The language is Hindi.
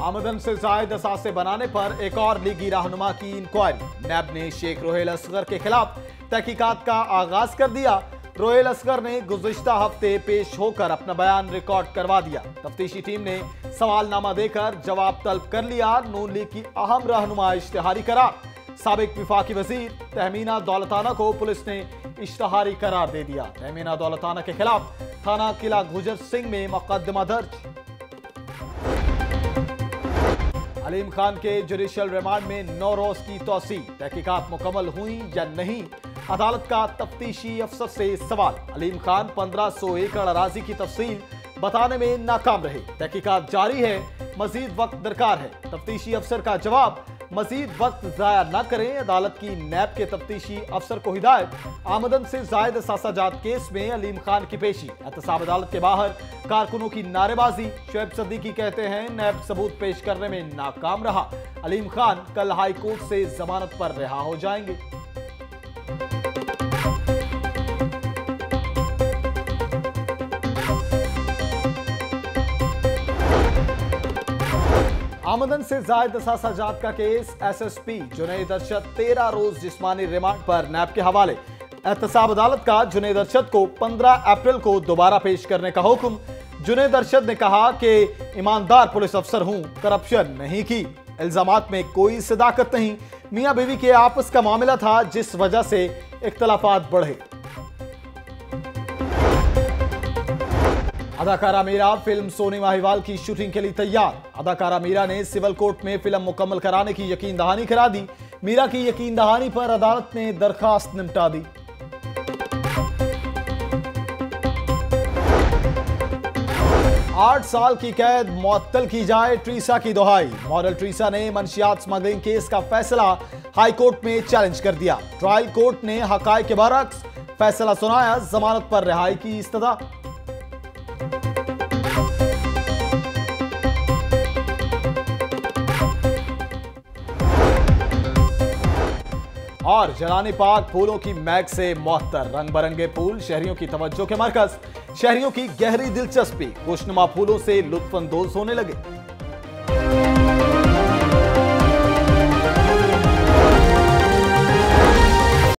आमदन से जायद असासे बनाने पर एक और लीगी रहनुमा की इंक्वायरी नैब ने शेख रोहेल असगर के खिलाफ तहकीकात का आगाज़ कर दिया। रोहेल असगर ने गुजश्ता हफ़्ते पेश होकर अपना बयान रिकॉर्ड करवा दिया। तफ्तीशी टीम ने सवालनामा देकर जवाब तलब कर लिया। नून लीग की अहम रहनुमा इश्तिहारी करार। सबक विफाकी वज़ीर तहमीना दौलताना को पुलिस ने इश्तहारी करार दे दिया। तहमीना दौलताना के खिलाफ थाना किला गुजर सिंह में मुकदमा दर्ज। अलीम खान के जुडिशियल रिमांड में नौ रोज की तोसी। तहकीकत मुकम्मल हुई या नहीं? अदालत का तफ्तीशी अफसर से सवाल। अलीम खान 1500 एकड़ अराजी की तफसील बताने में नाकाम रहे। तहकीकत जारी है, मजीद वक्त दरकार है। तफ्तीशी अफसर का जवाब मजीद वक्त जाया न करें। अदालत की नैब के तफ्तीशी अफसर को हिदायत। आमदन से जायद सासाजात केस में अलीम खान की पेशी। एहतसाब अदालत के बाहर कारकुनों की नारेबाजी। शुएब सदीकी कहते हैं, नैब सबूत पेश करने में नाकाम रहा। अलीम खान कल हाईकोर्ट से जमानत पर रिहा हो जाएँगे। आमदन से जायद सासाजात का केस एसएसपी जुनेद अरशद, तेरह रोज जिस्मानी रिमांड पर नैब के हवाले। एहतसाब अदालत का जुनेद अरशद को 15 अप्रैल को दोबारा पेश करने का हुक्म। जुनेद अरशद ने कहा कि ईमानदार पुलिस अफसर हूँ, करप्शन नहीं की। इल्ज़ाम में कोई सदाकत नहीं। मियाँ बीवी के आपस का मामला था, जिस वजह से इख्तलाफात बढ़े। अदाकारा मीरा फ़िल्म सोनी माहिवाल की शूटिंग के लिए तैयार। अदाकारा मीरा ने सिविल कोर्ट में फ़िल्म मुकम्मल कराने की यकीन दहानी करा दी। मीरा की यकीन दहानी पर अदालत ने दरखास्त निपटा दी। आठ साल की कैद, मुअत्तल की जाए ट्रीसा की दोहाई। मॉडल ट्रीसा ने मंशियात स्मगलिंग केस का फैसला हाईकोर्ट में चैलेंज कर दिया। ट्रायल कोर्ट ने हकाई के बरक्स फैसला सुनाया, जमानत पर रिहाई की इस्तदा। और जलानी पाक फूलों की मैग से मोहतर रंग बिरंगे फूल, शहरियों की तवज्जो के मरकज शहरियों की गहरी दिलचस्पी खुशनुमा फूलों से लुत्फानंदोज होने लगे।